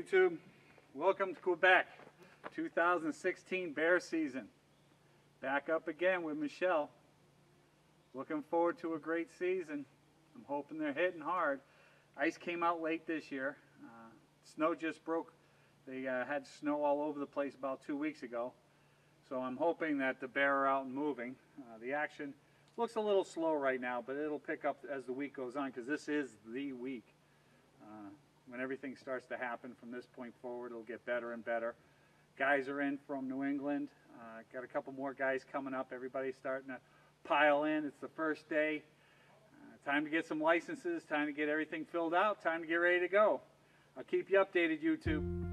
YouTube. Welcome to Quebec, 2016 bear season. Back up again with Michelle. Looking forward to a great season. I'm hoping they're hitting hard. Ice came out late this year. Uh, snow just broke. They uh, had snow all over the place about two weeks ago. So I'm hoping that the bear are out and moving. Uh, the action looks a little slow right now, but it'll pick up as the week goes on because this is the week. When everything starts to happen from this point forward, it'll get better and better. Guys are in from New England. Uh, got a couple more guys coming up. Everybody's starting to pile in. It's the first day. Uh, time to get some licenses. Time to get everything filled out. Time to get ready to go. I'll keep you updated, YouTube.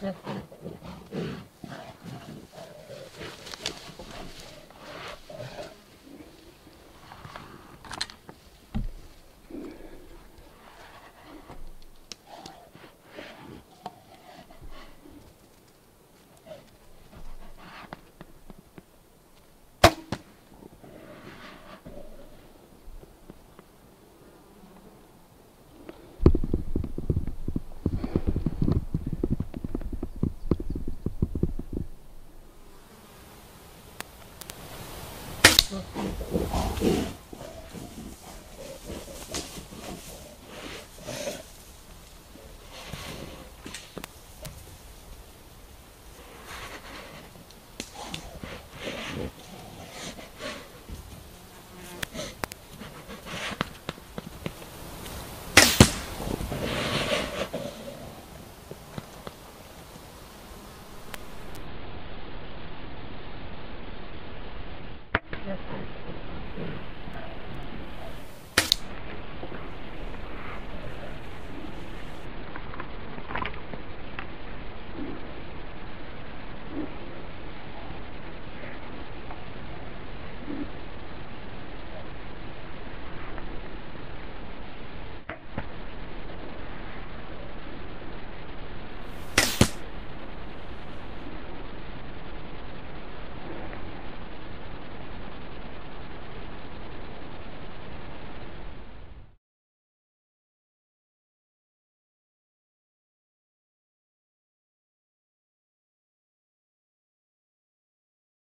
です。